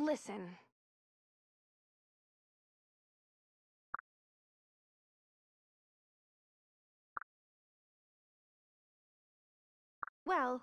Listen. Well,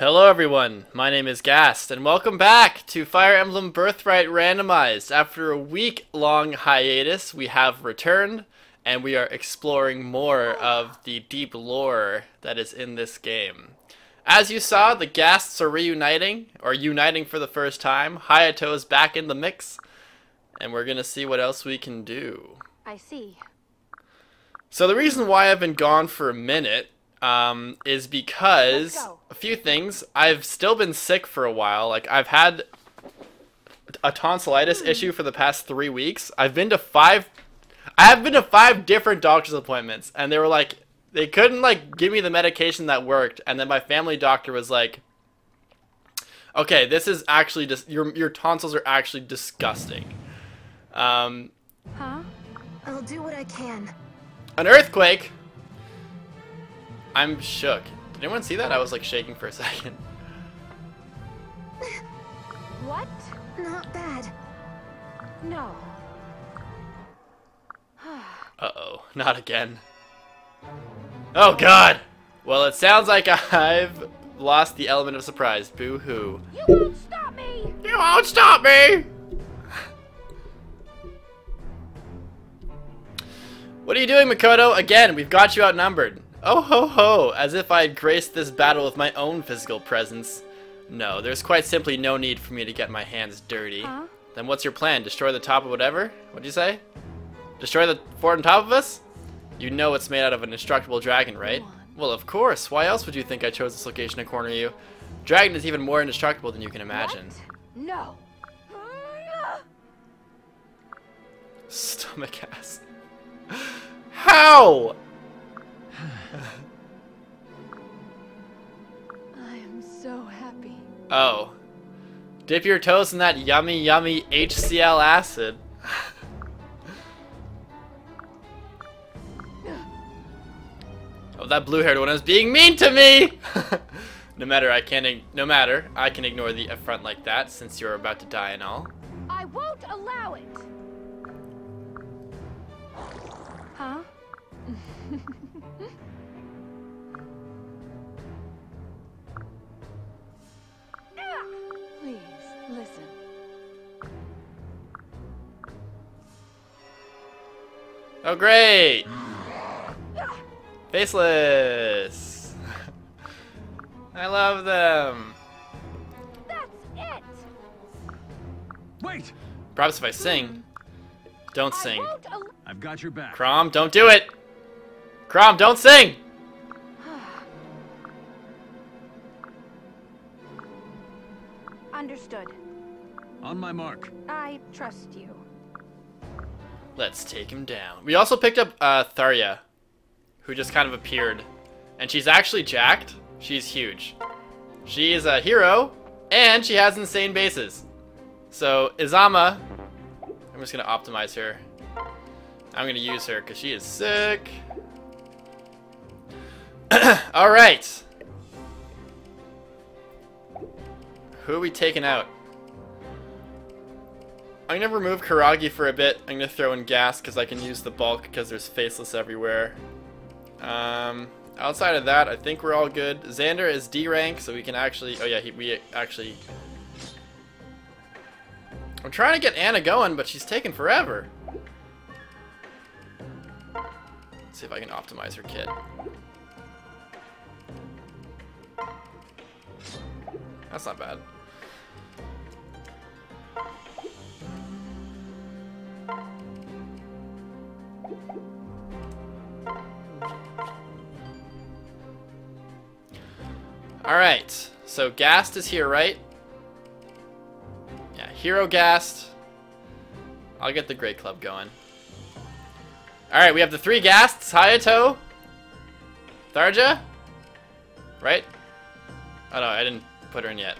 Hello everyone, my name is Gast, and welcome back to Fire Emblem Birthright Randomized. After a week-long hiatus, we have returned, and we are exploring more of the deep lore that is in this game. As you saw, the Gasts are reuniting, or uniting for the first time. Hayato is back in the mix, and we're gonna see what else we can do. I see. So the reason why I've been gone for a minute um, is because a few things. I've still been sick for a while. Like I've had a tonsillitis issue for the past three weeks. I've been to five. I have been to five different doctor's appointments, and they were like, they couldn't like give me the medication that worked. And then my family doctor was like, "Okay, this is actually just your your tonsils are actually disgusting." Um, Huh? I'll do what I can. An earthquake? I'm shook. Did anyone see that? I was like shaking for a second. What? Not bad. No. Uh-oh, not again. Oh god! Well, it sounds like I've lost the element of surprise. Boo-hoo. You won't stop me! You won't stop me! what are you doing, Makoto? Again, we've got you outnumbered. Oh ho ho, as if I had graced this battle with my own physical presence. No, there's quite simply no need for me to get my hands dirty. Huh? Then what's your plan? Destroy the top of whatever? What'd you say? Destroy the fort on top of us? You know it's made out of an indestructible dragon, right? Well, of course. Why else would you think I chose this location to corner you? Dragon is even more indestructible than you can imagine. What? No. Stomach ass. How? Oh. Dip your toes in that yummy, yummy HCl acid. oh, that blue-haired one is being mean to me! no matter I can ig- no matter I can ignore the affront like that since you're about to die and all. I won't allow it. Oh great! Faceless! I love them. That's it! Wait! Perhaps if I sing. Don't sing. I've got your back. Chrom, don't do it! Chrom, don't sing! Understood. On my mark. I trust you. Let's take him down. We also picked up uh, who just kind of appeared. And she's actually jacked. She's huge. She is a hero, and she has insane bases. So, Izama, I'm just going to optimize her. I'm going to use her because she is sick. Alright. Who are we taking out? I'm gonna remove Karagi for a bit. I'm gonna throw in gas because I can use the bulk because there's faceless everywhere. Um, outside of that, I think we're all good. Xander is D rank, so we can actually. Oh yeah, he, we actually. I'm trying to get Anna going, but she's taking forever. Let's see if I can optimize her kit. That's not bad. Alright, so Gast is here, right? Yeah, Hero Gast. I'll get the Great Club going. Alright, we have the three Gasts, Hayato, Tharja, right? Oh no, I didn't put her in yet.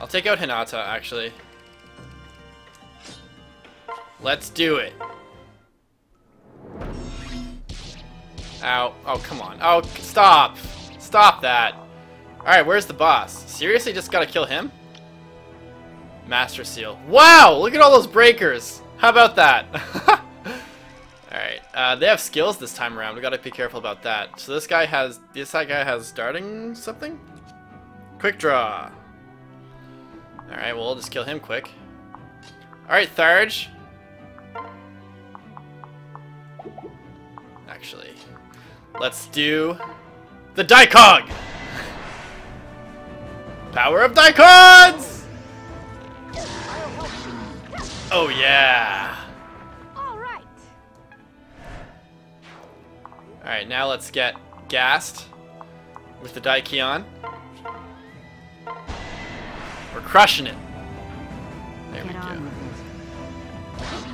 I'll take out Hinata, actually. Let's do it. Ow. Oh, come on. Oh, stop. Stop that. Alright, where's the boss? Seriously, just gotta kill him? Master Seal. Wow! Look at all those breakers! How about that? Alright, uh, they have skills this time around. We gotta be careful about that. So this guy has... This guy has starting something? Quick draw. Alright, well, we'll just kill him quick. Alright, Tharja. Actually, let's do the Daikog! Power of Daikogs! Oh yeah! All right. Alright, now let's get gassed with the Daikion. We're crushing it. There we Get go. on with it.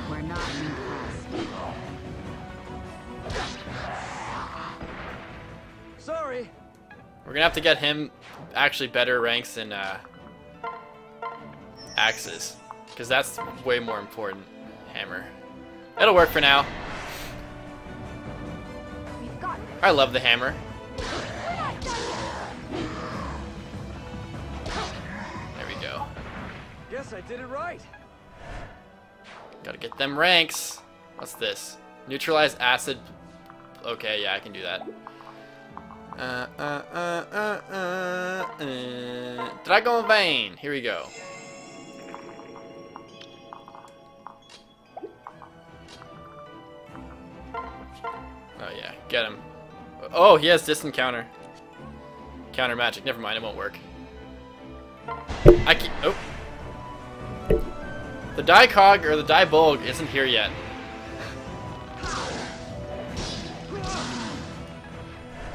We're not impressed. Sorry. We're gonna have to get him actually better ranks than uh, axes, because that's way more important. Hammer. It'll work for now. We've got this. I love the hammer. Guess I did it right. Gotta get them ranks. What's this? Neutralize acid. Okay, yeah, I can do that. Uh, uh, uh, uh, uh, uh. Dragon Vein. Here we go. Oh yeah, get him. Oh, he has distant counter. Counter magic. Never mind, it won't work. I keep. Oh. The Diecog or the Diebulg isn't here yet.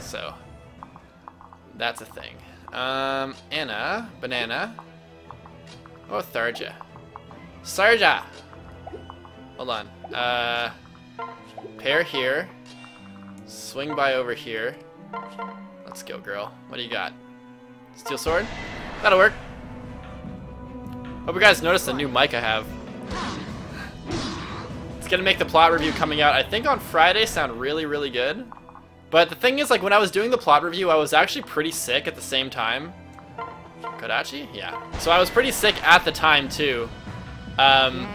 So, that's a thing. Um, Anna, Banana. Oh, Tharja. Sarja! Hold on. Uh, pair here. Swing by over here. Let's go, girl. What do you got? Steel sword? That'll work. Hope you guys noticed the new mic I have. It's gonna make the plot review coming out, I think on Friday, sound really, really good. But the thing is, like, when I was doing the plot review, I was actually pretty sick at the same time. Kodachi? Yeah. So I was pretty sick at the time, too. Um,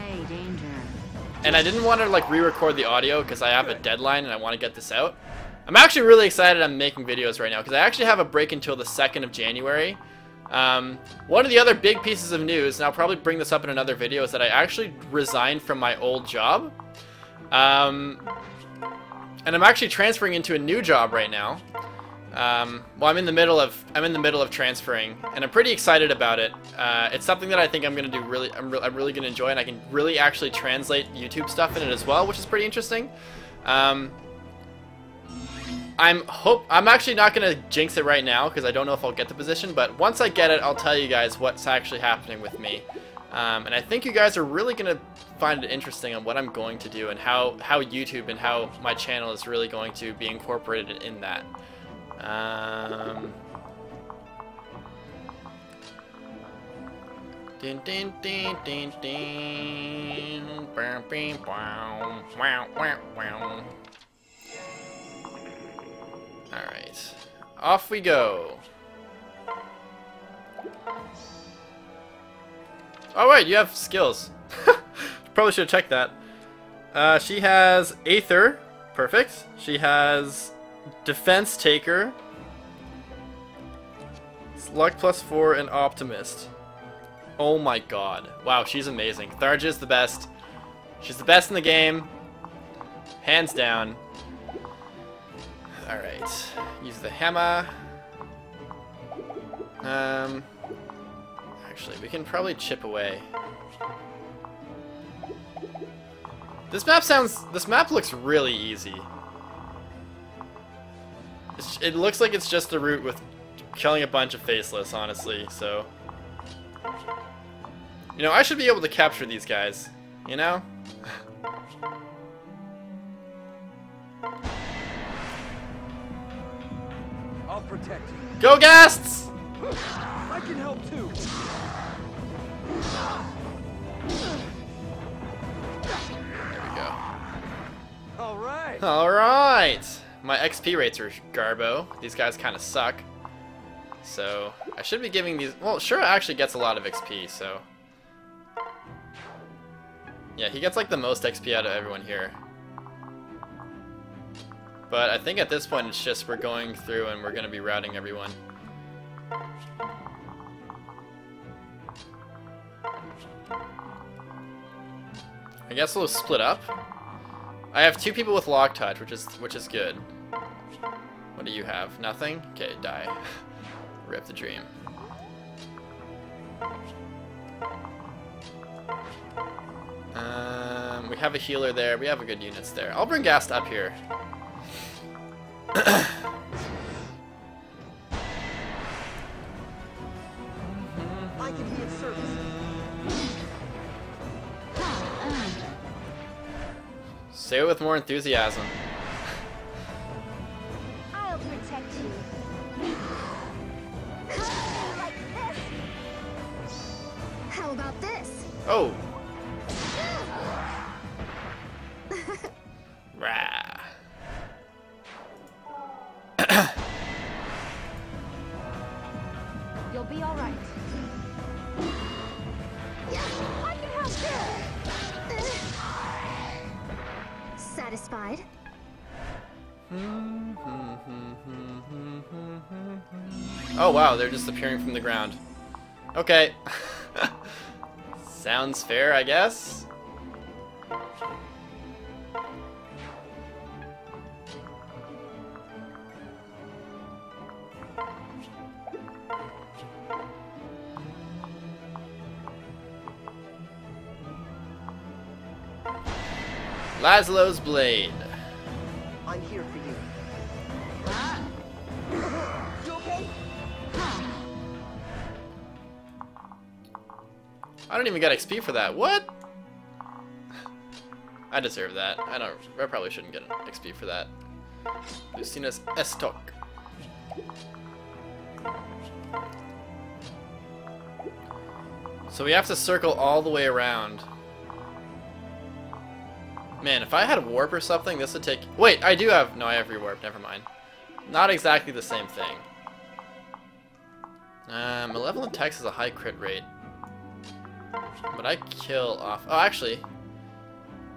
and I didn't want to, like, re-record the audio because I have a deadline and I want to get this out. I'm actually really excited I'm making videos right now because I actually have a break until the 2nd of January. Um, one of the other big pieces of news, and I'll probably bring this up in another video, is that I actually resigned from my old job. Um, and I'm actually transferring into a new job right now. Um, well, I'm in the middle of I'm in the middle of transferring, and I'm pretty excited about it. Uh, it's something that I think I'm gonna do really I'm, re I'm really gonna enjoy, and I can really actually translate YouTube stuff in it as well, which is pretty interesting. Um, I'm hope I'm actually not gonna jinx it right now because I don't know if I'll get the position, but once I get it, I'll tell you guys what's actually happening with me. Um, and I think you guys are really gonna find it interesting on what I'm going to do and how how YouTube and how my channel is really going to be incorporated in that. Um, Din din din din din. Bam, bam, wow, wow, wow. Alright. Off we go. Oh wait, you have skills. Probably should have checked that. Uh, she has Aether. Perfect. She has Defense Taker. Luck plus 4 and Optimist. Oh my god. Wow, she's amazing. Tharja is the best. She's the best in the game. Hands down. Alright. Use the hammer. Um, actually, we can probably chip away. This map sounds... This map looks really easy. It's, it looks like it's just a route with killing a bunch of faceless, honestly, so... You know, I should be able to capture these guys, you know? protect you. Go Gasts! I can help too. There we go. All right. Alright! My XP rates are garbo. These guys kind of suck. So, I should be giving these... Well, sure actually gets a lot of XP, so... Yeah, he gets like the most XP out of everyone here. But I think at this point it's just we're going through and we're going to be routing everyone. I guess we'll split up. I have two people with Locktouch, which is which is good. What do you have? Nothing? Okay, die. Rip the dream. Um, we have a healer there. We have a good units there. I'll bring Gast up here. Say it with more enthusiasm. They're just appearing from the ground. Okay. Sounds fair, I guess. Laslow's blade. I'm here I don't even get XP for that. What? I deserve that. I don't. I probably shouldn't get an XP for that. Lucina's Estoc. So we have to circle all the way around. Man, if I had a warp or something, this would take... Wait, I do have... No, I have rewarp. Never mind. Not exactly the same thing. Uh, Malevolent Text has a high crit rate. But I kill off... Oh, actually...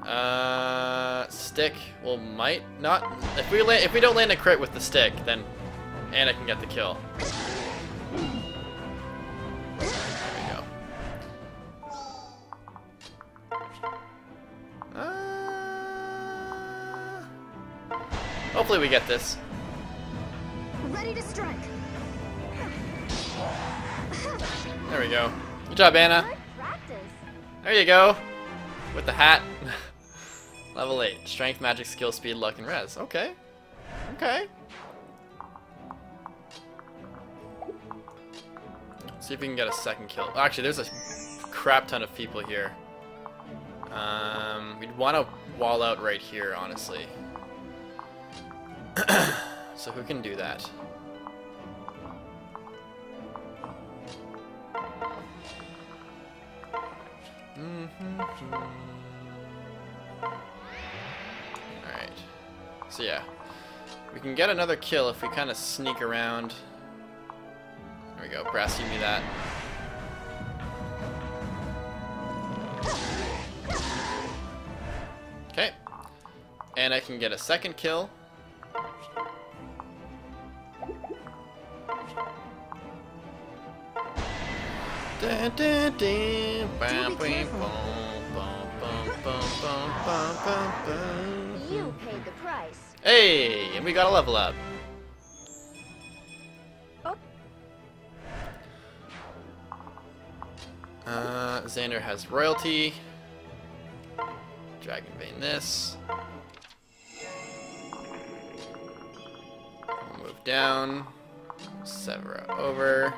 Uh, stick will might not... If we land, if we don't land a crit with the stick, then Anna can get the kill. There we go. Uh, hopefully we get this. Ready to strike. There we go. Good job, Anna. There you go. With the hat. Level 8. Strength, magic, skill, speed, luck, and res. Okay. Okay. See if we can get a second kill. Actually, there's a crap ton of people here. Um, we'd want to wall out right here, honestly. so who can do that? Alright. So yeah. We can get another kill if we kind of sneak around. There we go. Brass, give me that. Okay. And I can get a second kill. Dun, dun, dun. Bum, bum, bum. You paid the price. Hey, and we got a level up. Oh. Uh, Xander has royalty. Dragon Vein this. We'll move down. Severa over.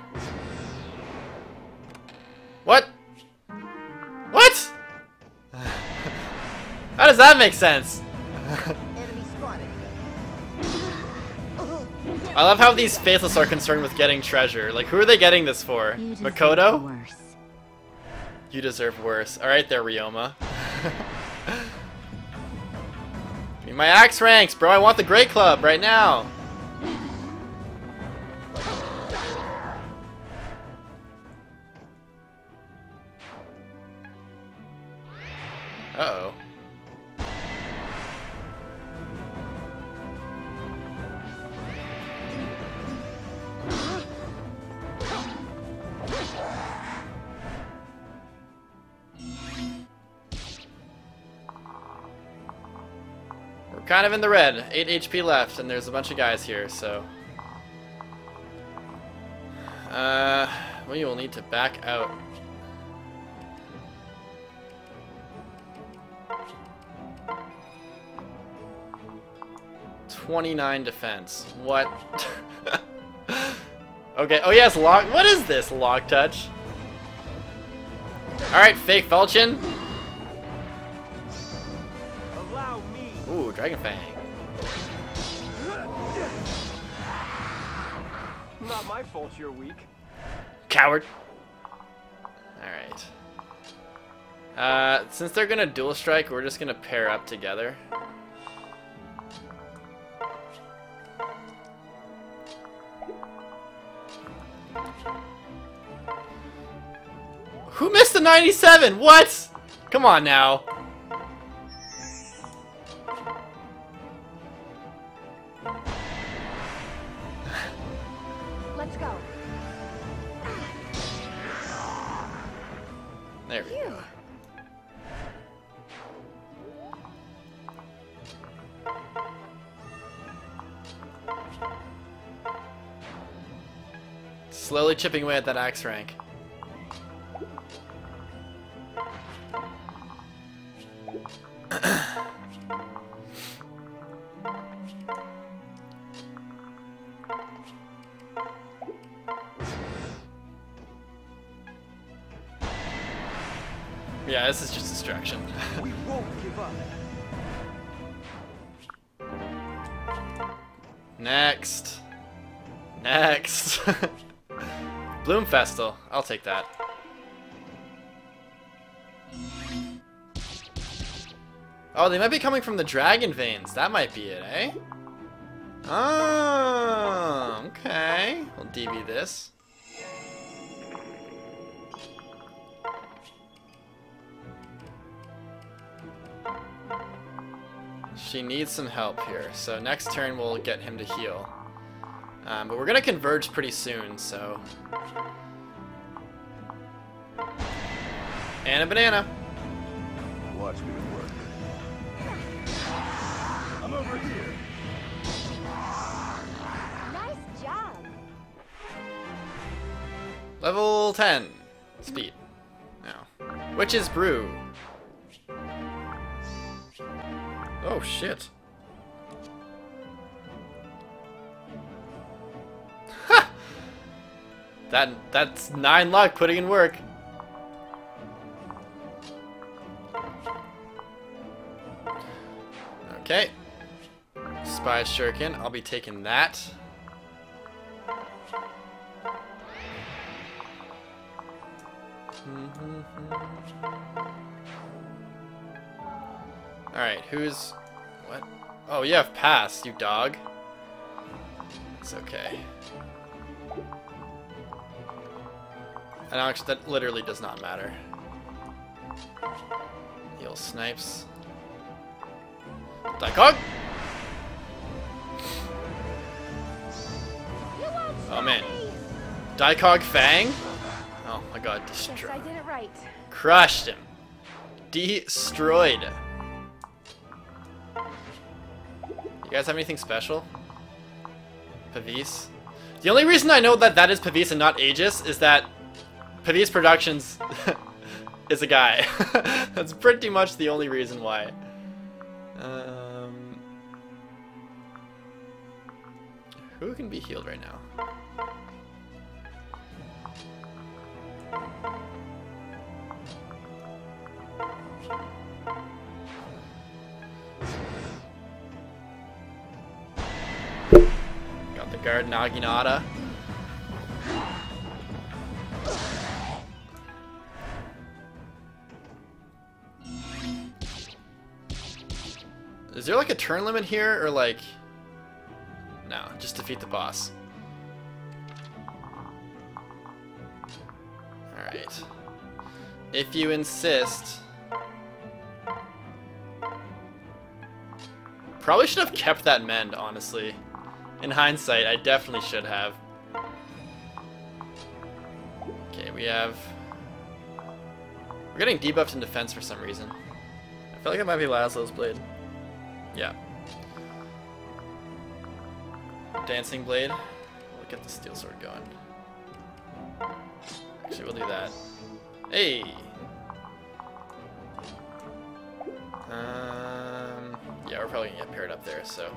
Does that make sense? I love how these faceless are concerned with getting treasure. Like, who are they getting this for? You Makoto? Worse. You deserve worse. Alright there, Ryoma. Give me my axe ranks, bro. I want the Great Club right now. Kind of in the red. 8 HP left, and there's a bunch of guys here, so... Uh, we will need to back out. Twenty-nine defense. What? okay. Oh yes, log. What is this Locktouch? All right, fake Falchion. Ooh, Dragon Fang. Not my fault you're weak. Coward. Alright. Uh, since they're gonna dual strike, we're just gonna pair up together. Who missed the 97? What? Come on now. Chipping away at that axe rank. Yeah, this is just distraction. We won't give up. Next. Next. Bloom Festal. I'll take that. Oh, they might be coming from the dragon veins. That might be it, eh? Oh, okay. We'll DB this. She needs some help here, so next turn we'll get him to heal. Um, but we're gonna converge pretty soon, so... And a banana. Watch me work. I'm over here. Nice job. Level 10. Speed. No. Witch's Brew. Oh, shit. That, that's 9 luck putting in work. Okay. Spy Shuriken, I'll be taking that. Mm-hmm. Alright, who's... What? Oh, you have pass, you dog. It's okay. And actually, that literally does not matter. Heal snipes. Daikog! Won't Oh, man. me. Daikog Fang? Oh my god, I destroyed. did it right. Crushed him. Destroyed. You guys have anything special? Pavis? The only reason I know that that is Pavis and not Aegis is that Pavis Productions is a guy. That's pretty much the only reason why. Um, who can be healed right now? Got the guard Naginata. Is there like a turn limit here, or like... No, just defeat the boss. Alright. If you insist... Probably should have kept that mend, honestly. In hindsight, I definitely should have. Okay, we have... We're getting debuffed in defense for some reason. I feel like it might be Laslow's blade. Yeah. Dancing blade. We'll get the steel sword going. Actually, we'll do that. Hey! Um, yeah, we're probably gonna get paired up there, so.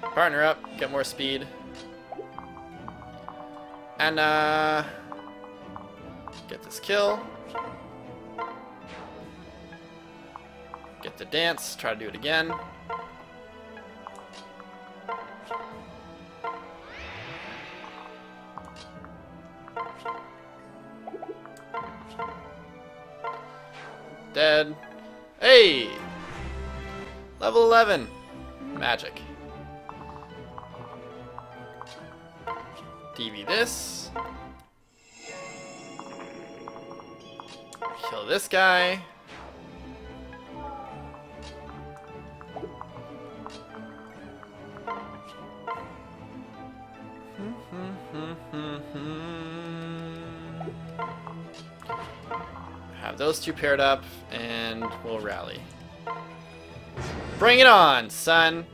Partner up, get more speed. And, uh, get this kill. Get the dance, try to do it again. Dead. Hey! Level 11. Magic. DB this. Kill this guy. Those two paired up, and we'll rally. Bring it on, son!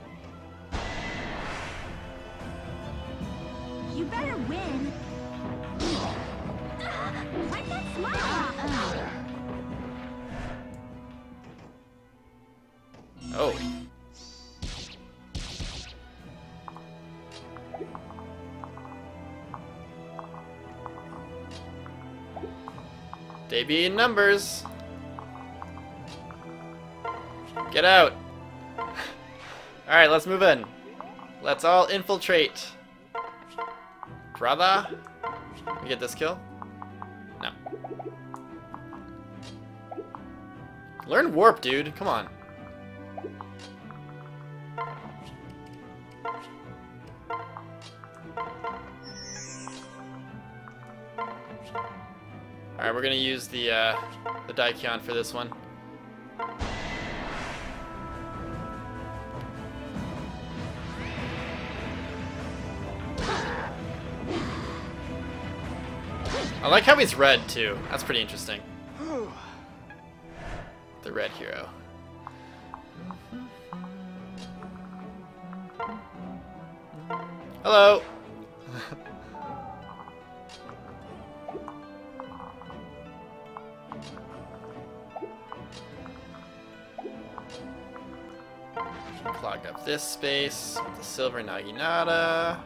In numbers. Get out. Alright, let's move in. Let's all infiltrate. Brother? We get this kill? No. Learn warp, dude. Come on. Alright, we're gonna use the uh, the Daikyon for this one. I like how he's red too. That's pretty interesting. The red hero. Hello. This space with the silver Naginata.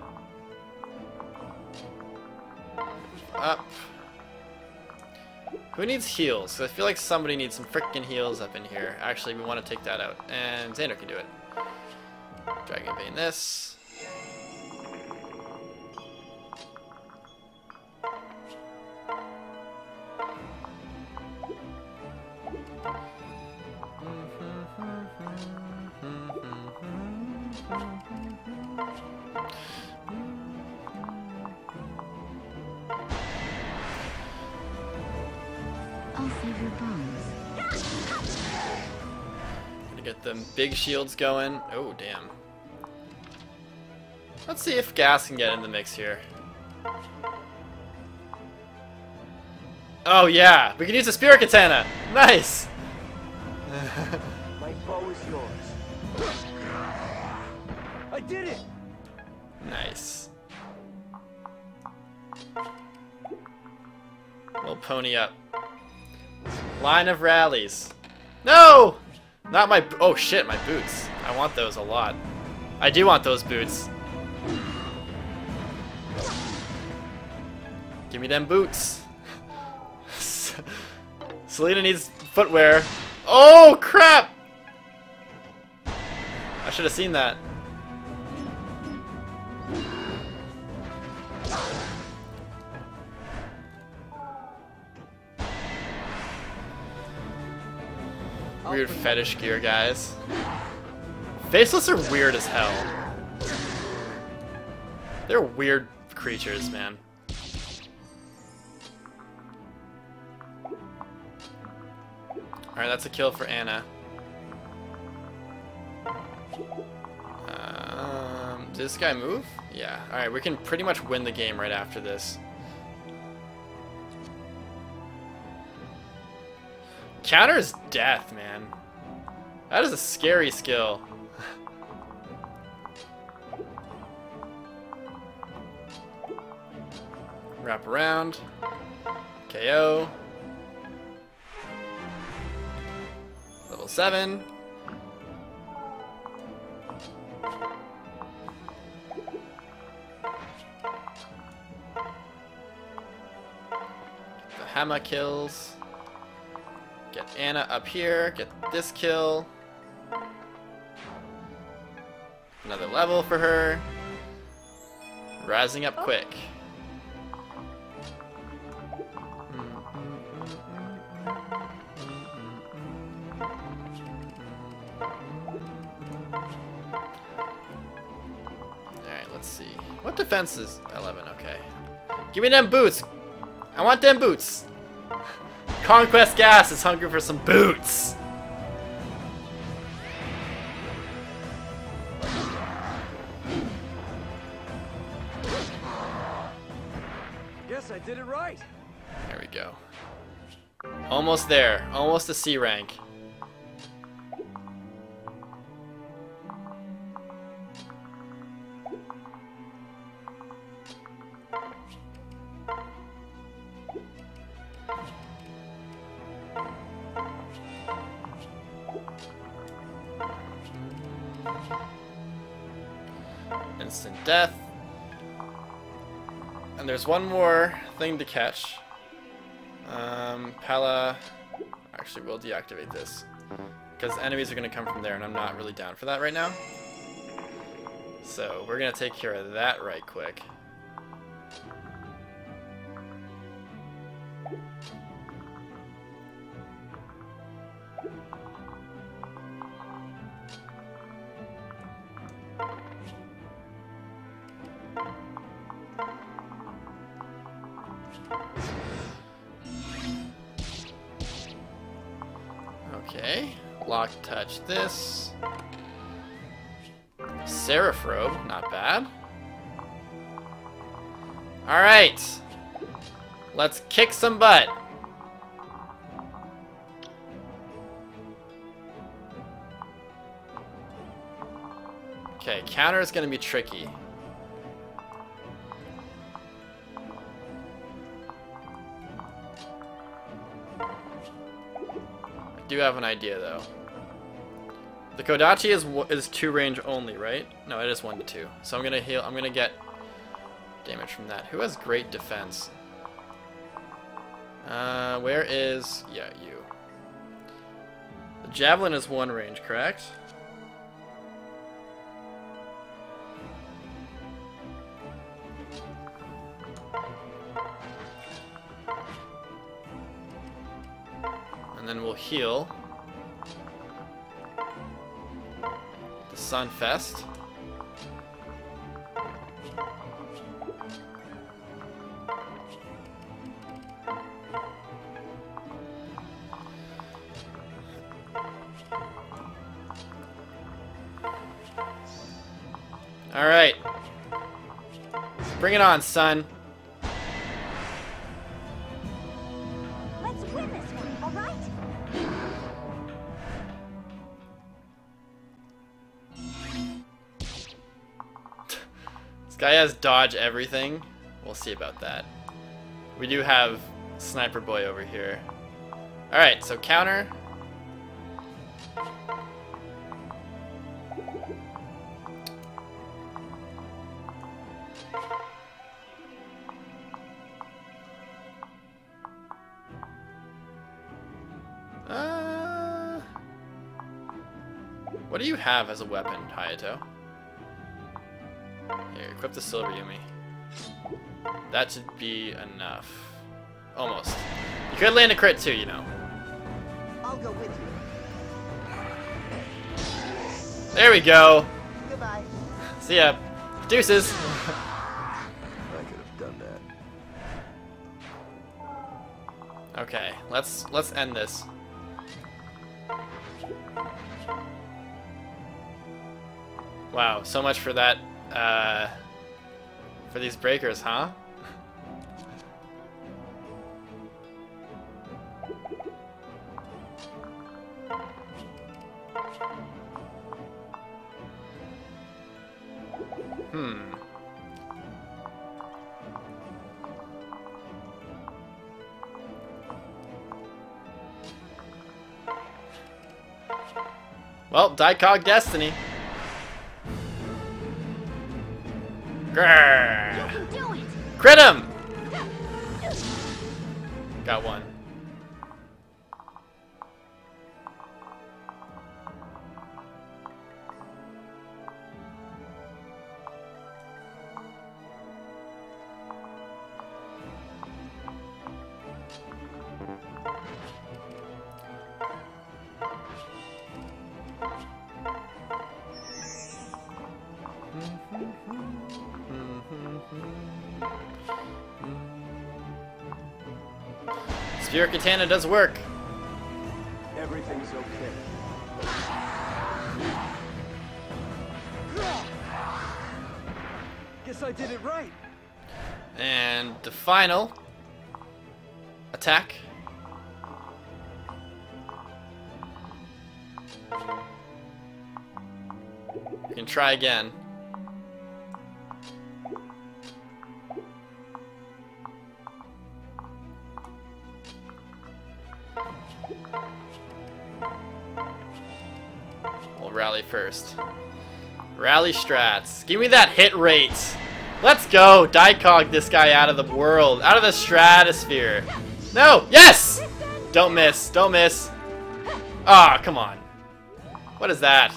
Up. Who needs heals? 'Cause I feel like somebody needs some freaking heals up in here. Actually, we want to take that out. And Xander can do it. Dragon Vein this. I'll save your bones. Gonna get them big shields going. Oh, damn. Let's see if gas can get in the mix here. Oh yeah, we can use the spirit katana. Nice. My bow is yours. I did it! Nice. We'll pony up. Line of rallies. No! Not my. Oh shit, my boots. I want those a lot. I do want those boots. Give me them boots. Selena needs footwear. Oh crap! I should have seen that. Weird fetish gear guys. Faceless are weird as hell. They're weird creatures, man. Alright, that's a kill for Anna. Um, did this guy move? Yeah. Alright, we can pretty much win the game right after this. Counter is death, man. That is a scary skill. Wrap around. KO. Level 7. The Hama kills. Get Anna up here, get this kill. Another level for her. Rising up quick. Alright, let's see. What defense is 11? Okay. Give me them boots! I want them boots! Conquest Ghast is hungry for some boots! Guess I did it right. There we go. Almost there. Almost a C rank. There's one more thing to catch. Um, Pala. Actually, we'll deactivate this. Because enemies are going to come from there, and I'm not really down for that right now. So, we're going to take care of that right quick. Okay, lock touch this. Seraph robe, not bad. Alright, let's kick some butt. Okay, counter is going to be tricky. Do have an idea though. The Kodachi is is two range only, right? No, it is one to two. So I'm gonna heal. I'm gonna get damage from that. Who has great defense? Uh, where is yeah you? The javelin is one range, correct? Heal. The Sunfest. Alright. Bring it on, son. Guy has dodge everything. We'll see about that. We do have Sniper Boy over here. Alright, so counter. Uh, what do you have as a weapon, Hayato? Here, equip the Silver Yumi. That should be enough. Almost. You could land a crit too, you know. I'll go with you. There we go. Goodbye. See ya. Deuces. I could have done that. Okay, let's let's end this. Wow, so much for that uh for these breakers, huh? Hmm. Well, Dicog Destiny. Grrr. You can do it! Crit him! Got one. Katana does work. Everything's okay. Guess I did it right. And And the final attack. You can try again. First. Rally strats. Give me that hit rate. Let's go. Dicog this guy out of the world. Out of the stratosphere. No. Yes! Don't miss. Don't miss. Ah, oh, come on. What is that?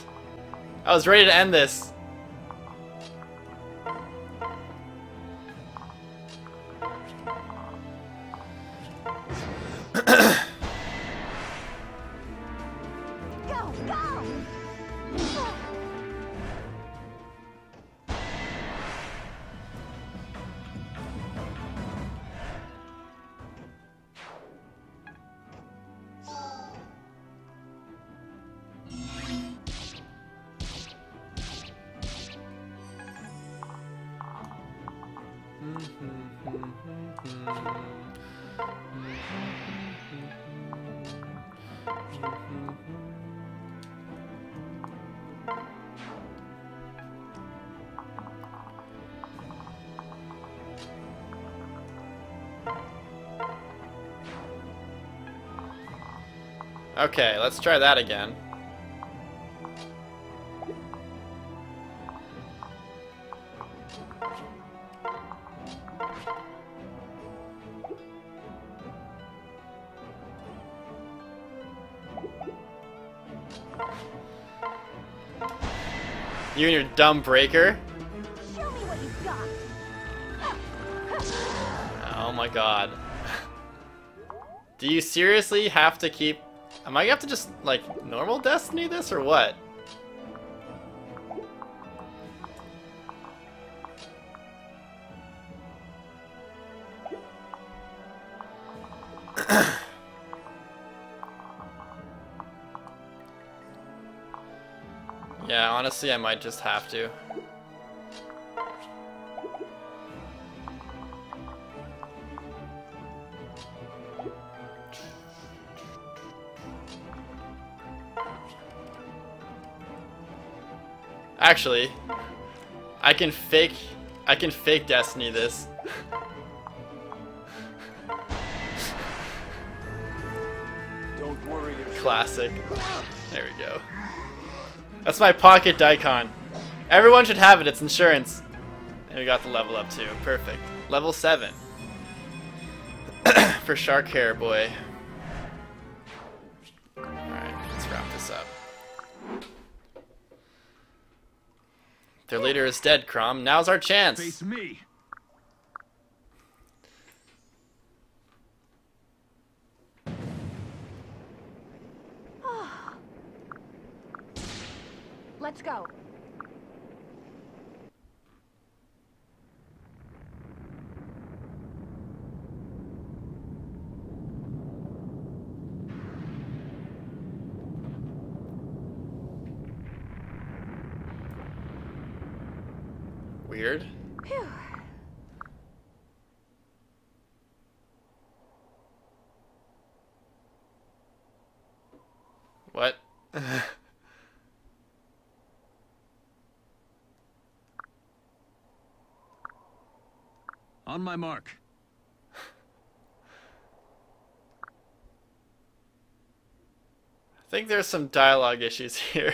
I was ready to end this. Okay, let's try that again. Dumb breaker? Show me what you've got. Oh my god. Do you seriously have to keep... Am I gonna have to just, like, normal Destiny this, or what? Honestly, I might just have to. Actually, I can fake, I can fake Destiny this. Don't worry. Classic. There we go. That's my pocket Daikon. Everyone should have it, it's insurance. And we got the level up too. Perfect. Level 7. For Shark Hair Boy. Alright, let's wrap this up. Their leader is dead, Chrom. Now's our chance. Face me. Let's go. Weird. Phew. On my mark. I think there's some dialogue issues here.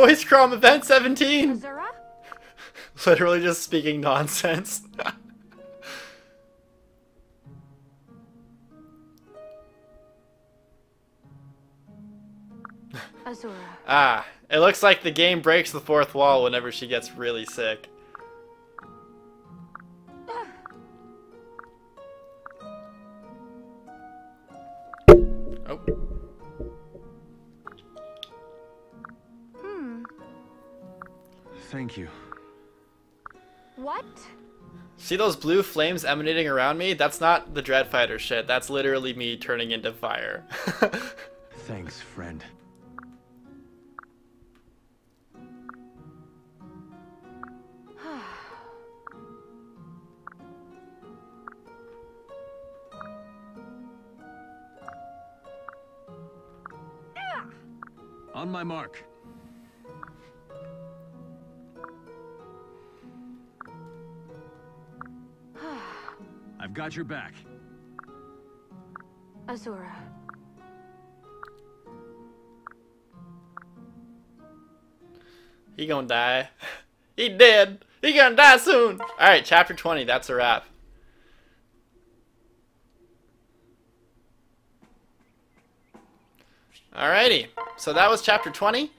Voice Chrom Event 17. Literally just speaking nonsense. Azura. ah, it looks like the game breaks the fourth wall whenever she gets really sick. Thank you. What? See those blue flames emanating around me? That's not the Dreadfighter shit. That's literally me turning into fire. Thanks, friend. On my mark. Got your back. Azura. he gonna die. He dead. He gonna die soon. Alright, chapter 20. That's a wrap. Alrighty, so that was chapter 20.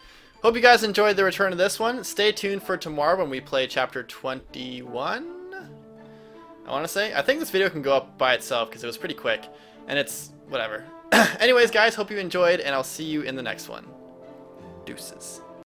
Hope you guys enjoyed the return of this one. Stay tuned for tomorrow when we play chapter 21. I want to say. I think this video can go up by itself because it was pretty quick. And it's whatever. Anyways, guys, hope you enjoyed, and I'll see you in the next one. Deuces.